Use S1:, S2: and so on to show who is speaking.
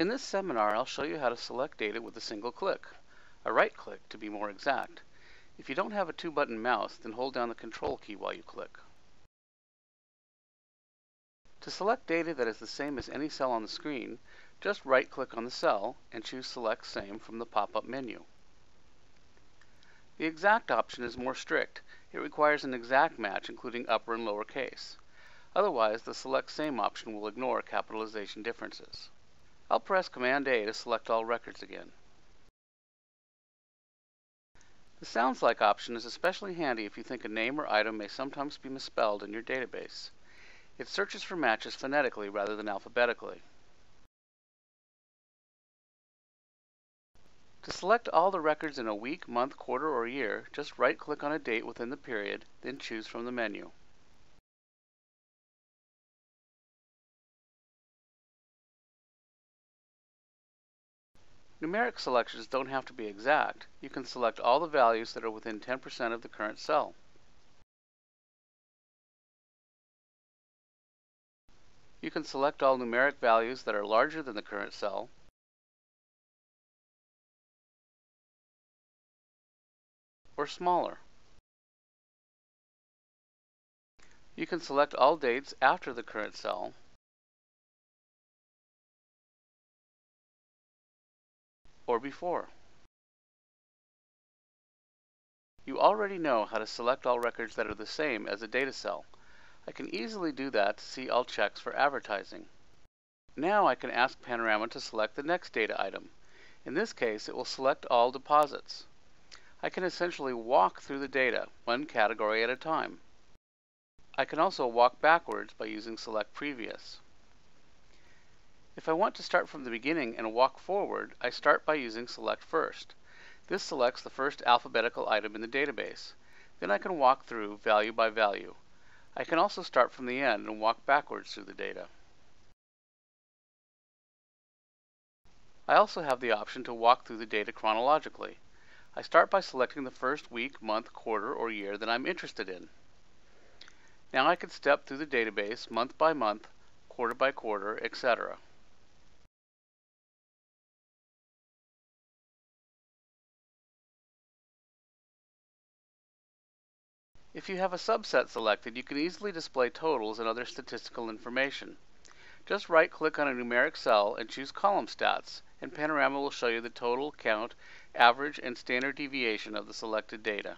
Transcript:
S1: In this seminar, I'll show you how to select data with a single click, a right click to be more exact. If you don't have a two-button mouse, then hold down the control key while you click. To select data that is the same as any cell on the screen, just right-click on the cell and choose Select Same from the pop-up menu. The exact option is more strict. It requires an exact match including upper and lower case. Otherwise, the Select Same option will ignore capitalization differences. I'll press Command A to select all records again. The Sounds Like option is especially handy if you think a name or item may sometimes be misspelled in your database. It searches for matches phonetically rather than alphabetically. To select all the records in a week, month, quarter, or year, just right-click on a date within the period, then choose from the menu. Numeric selections don't have to be exact. You can select all the values that are within 10% of the current cell. You can select all numeric values that are larger than the current cell, or smaller. You can select all dates after the current cell, or before. You already know how to select all records that are the same as a data cell. I can easily do that to see all checks for advertising. Now I can ask Panorama to select the next data item. In this case, it will select all deposits. I can essentially walk through the data, one category at a time. I can also walk backwards by using Select Previous. If I want to start from the beginning and walk forward, I start by using Select First. This selects the first alphabetical item in the database. Then I can walk through value by value. I can also start from the end and walk backwards through the data. I also have the option to walk through the data chronologically. I start by selecting the first week, month, quarter, or year that I'm interested in. Now I can step through the database month by month, quarter by quarter, etc. If you have a subset selected, you can easily display totals and other statistical information. Just right-click on a numeric cell and choose Column Stats, and Panorama will show you the total, count, average, and standard deviation of the selected data.